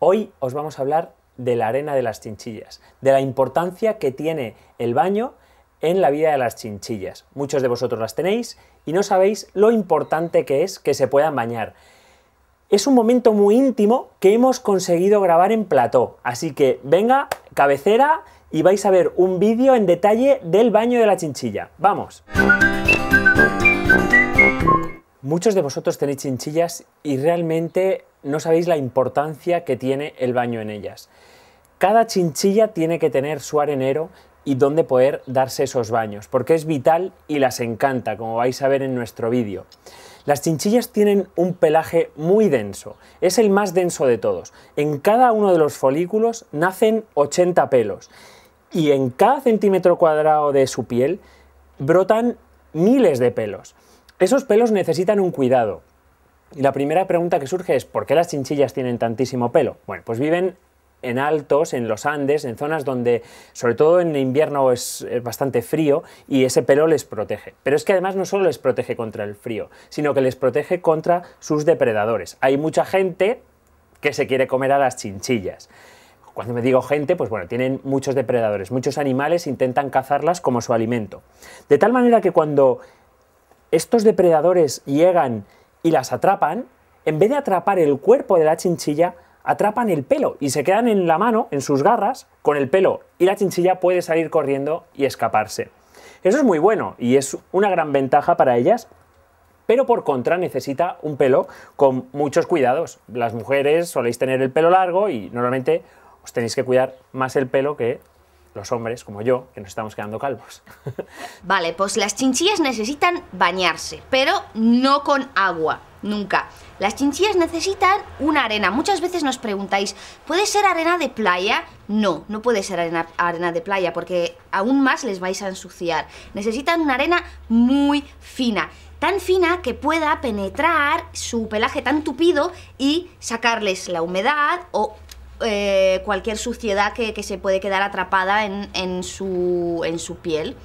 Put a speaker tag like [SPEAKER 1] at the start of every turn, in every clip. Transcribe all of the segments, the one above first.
[SPEAKER 1] Hoy os vamos a hablar de la arena de las chinchillas, de la importancia que tiene el baño en la vida de las chinchillas. Muchos de vosotros las tenéis y no sabéis lo importante que es que se puedan bañar. Es un momento muy íntimo que hemos conseguido grabar en plató, así que venga, cabecera y vais a ver un vídeo en detalle del baño de la chinchilla. ¡Vamos! Muchos de vosotros tenéis chinchillas y realmente no sabéis la importancia que tiene el baño en ellas. Cada chinchilla tiene que tener su arenero y dónde poder darse esos baños, porque es vital y las encanta, como vais a ver en nuestro vídeo. Las chinchillas tienen un pelaje muy denso, es el más denso de todos. En cada uno de los folículos nacen 80 pelos y en cada centímetro cuadrado de su piel brotan miles de pelos. Esos pelos necesitan un cuidado. Y la primera pregunta que surge es, ¿por qué las chinchillas tienen tantísimo pelo? Bueno, pues viven en altos, en los Andes, en zonas donde, sobre todo en invierno, es bastante frío y ese pelo les protege. Pero es que además no solo les protege contra el frío, sino que les protege contra sus depredadores. Hay mucha gente que se quiere comer a las chinchillas. Cuando me digo gente, pues bueno, tienen muchos depredadores, muchos animales intentan cazarlas como su alimento. De tal manera que cuando estos depredadores llegan y las atrapan, en vez de atrapar el cuerpo de la chinchilla, atrapan el pelo y se quedan en la mano, en sus garras, con el pelo y la chinchilla puede salir corriendo y escaparse. Eso es muy bueno y es una gran ventaja para ellas, pero por contra necesita un pelo con muchos cuidados. Las mujeres soléis tener el pelo largo y normalmente os tenéis que cuidar más el pelo que los hombres, como yo, que nos estamos quedando calvos.
[SPEAKER 2] Vale, pues las chinchillas necesitan bañarse, pero no con agua, nunca. Las chinchillas necesitan una arena. Muchas veces nos preguntáis, ¿puede ser arena de playa? No, no puede ser arena, arena de playa porque aún más les vais a ensuciar. Necesitan una arena muy fina tan fina que pueda penetrar su pelaje tan tupido y sacarles la humedad o eh, cualquier suciedad que, se puede quedar atrapada en, su, en su, piel.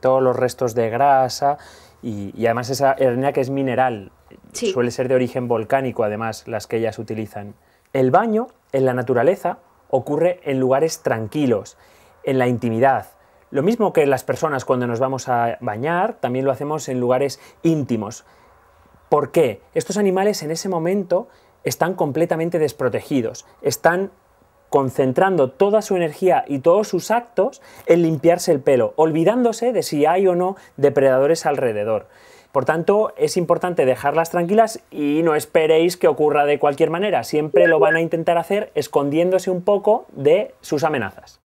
[SPEAKER 1] Todos los restos de grasa y, además esa arena que es mineral, suele ser de origen volcánico además las que ellas utilizan. El baño en la naturaleza ocurre en lugares tranquilos, en la intimidad. Lo mismo que las personas cuando nos vamos a bañar, también lo hacemos en lugares íntimos. ¿Por qué? Estos animales en ese momento están completamente desprotegidos, están concentrando toda su energía y todos sus actos en limpiarse el pelo, olvidándose de si hay o no depredadores alrededor. Por tanto, es importante dejarlas tranquilas y no esperéis que ocurra de cualquier manera. Siempre lo van a intentar hacer escondiéndose un poco de sus amenazas.